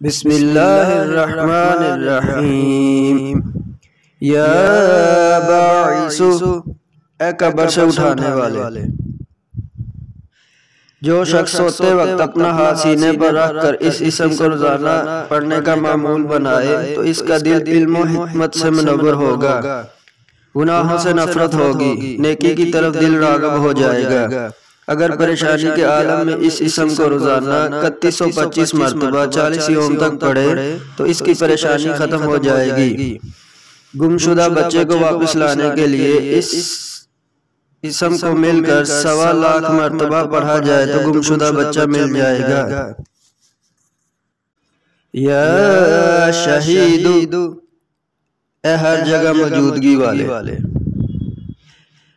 बिस्मिल्लाहिर्रहमानिर्रहीम। या बाइसु कब्र से उठाने वाले। जो शख्स सोते वक्त अपना हाथ सीने पर रख कर इस इसम को रोज़ाना पढ़ने का मामूल बनाए तो इसका दिल इल्म हिकमत से मुनवर होगा। गुनाहों से नफरत होगी नेकी की तरफ़ दिल रागब हो जाएगा। अगर परेशानी के आलम में इस इसम को रोज़ाना इकतीस सौ पच्चीस मरतबा चालीस योम तक पढ़े तो इसकी परेशानी खत्म हो जाएगी। गुमशुदा बच्चे को वापस लाने के लिए इस इसम को मिलकर सवा लाख मरतबा पढ़ा जाए तो गुमशुदा बच्चा मिल जाएगा। या शहीद हर जगह मौजूदगी वाले। वाले।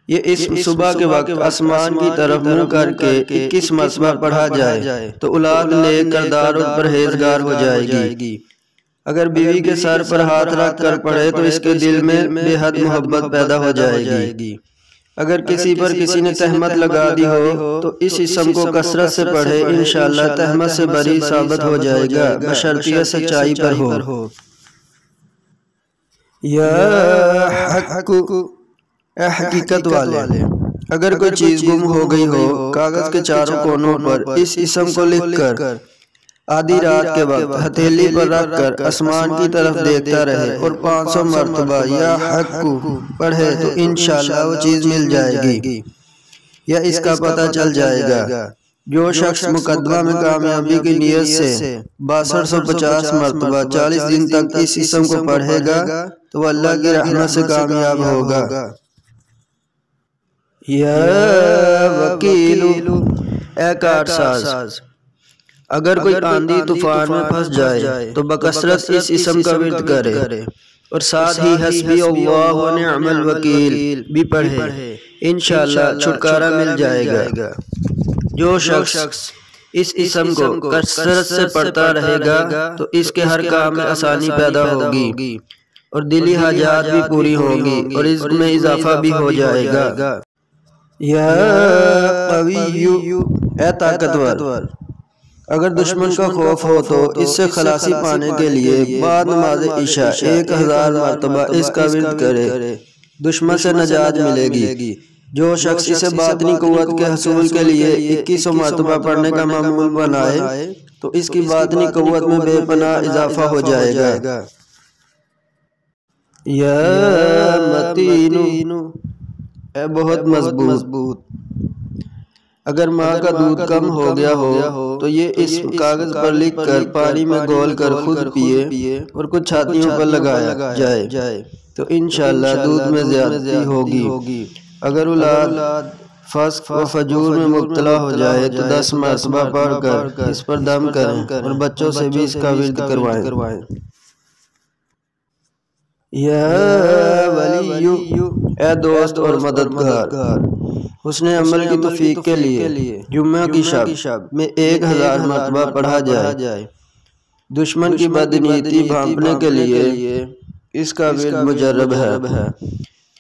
ये इस सुबह के वक्त आसमान की तरफ़ मुँह करके इक्कीस मरतबा पढ़ा जाए तो औलाद ने करदार और परहेजगार हो जाएगी। अगर बीवी के सर पर हाथ रख कर पढ़े तो इसके दिल में बेहद मोहब्बत पैदा हो जाएगी। अगर किसी पर किसी ने तहमत लगा दी हो तो इस इसम को कसरत से पढ़े इंशाल्लाह तहमत से बरी साबित हो जाएगा बशर्तिया सच्चाई पर हो। हकीकत वाले। अगर कोई चीज़ गुम हो गई हो कागज़ के चारों कोनों पर इस इसम को लिखकर आधी रात के वक्त हथेली पर रखकर आसमान की तरफ़ देखता रहे और 500 मरतबा या हक पढ़े तो इंशाल्लाह वो चीज़ मिल जाएगी। या इसका पता चल जाएगा। जो शख्स मुकदमा में कामयाबी की नीयत से बासठ सौ पचास मरतबा चालीस दिन तक इस इसम को पढ़ेगा तो अल्लाह की रहमत से कामयाब होगा कारसाज अगर कोई आंधी तूफ़ान में फंस जाए तो बकसरत इस इसम का विरद करे और साथ ही हसबी अल्लाह वकील भी पढ़े इंशाल्लाह छुटकारा मिल जाएगा जो शख्स इस इसम को कसरत से पढ़ता रहेगा तो इसके हर काम में आसानी पैदा होगी और दिली हाजात भी पूरी होगी और इसमें इजाफा भी हो जाएगा यह ताकतवर। अगर दुश्मन का खौफ हो तो इससे खलासी पाने के लिए बाद नमाज़ ईशा एक हज़ार मरतबा इसका विरद करे। दुश्मन से नजात मिलेगी। जो शख्स इसे बातनी कुत के हसूल के लिए इक्कीस सौ मरतबा पढ़ने का मामूल बनाए तो इसकी बातनी कुत में बेपना इजाफा हो जाएगा। यह मतीनु बहुत मज़बूत। अगर माँ का दूध कम हो गया हो तो ये इस कागज़ पर लिख कर पानी में गोल कर खुद पिए और कुछ छातियों पर लगाया जाए जाए तो इनशाला दूध में ज़्यादा होगी। अगर औलाद फस्क व फजूर में मुबतला हो जाए तो दस मरतबा पढ़ कर इस पर दम करें और बच्चों से भी इसका विरद करवाएँ। यह दोस्त और मददगार। उसने अमल की तोफीक के लिए जुम्मे की शब में एक हज़ार मरतबा पढ़ा जाए। दुश्मन की बदनीति भापने के लिए इसका बिल मुजरब है।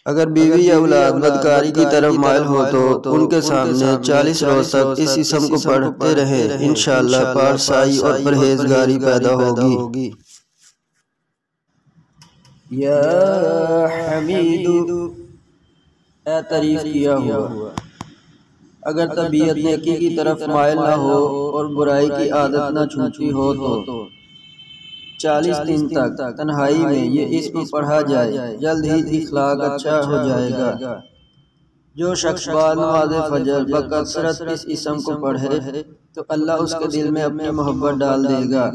अगर बीवी या औलाद बदकारी की तरफ़ मायल हो तो, तो उनके सामने चालीस रोज तक इस इसम को पढ़ते रहे। इंशाल्लाह पारसाई और परहेजगारी पैदा होगी। या हमीदू। तारीफ़ किया हुआ अगर तबीयत नेकी की तरफ़ मायल ना हो और बुराई की आदत ना छूटी हो तो। चालीस दिन तक तन्हाई में ये इसमें पढ़ा जाए। जल्द ही इखलाक अच्छा हो जाएगा। जो शख्स बाद फजर बकसरत इस इसम को पढ़े तो अल्लाह उसके दिल में अपनी मोहब्बत डाल देगा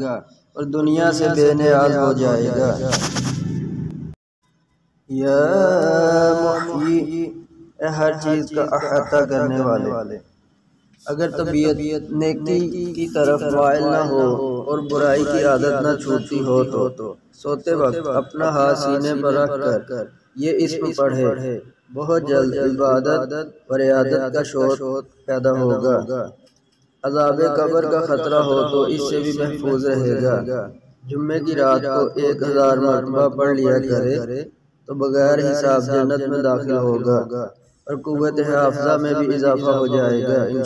और दुनिया से बेनियाज हो जाएगा। या हर चीज़ का अहाता करने वाले। वाले अगर तबीयत नेकी की तरफ़ मायल ना हो और बुराई की आदत ना छूटती हो तो, तो सोते वक्त अपना हाथ सीने पर रख कर ये इसमें पढ़े। बहुत जल्द इबादत और इयादत का शोर पैदा होगा। अजाब कबर का खतरा हो तो इससे भी महफूज रहेगा। जुम्मे की रात को एक हज़ार मरतबा पढ़ लिया करे। तो बगैर हिसाब जन्नत में दाखिल होगा और कुत हाफजा में भी इजाफा हो जाएगा इन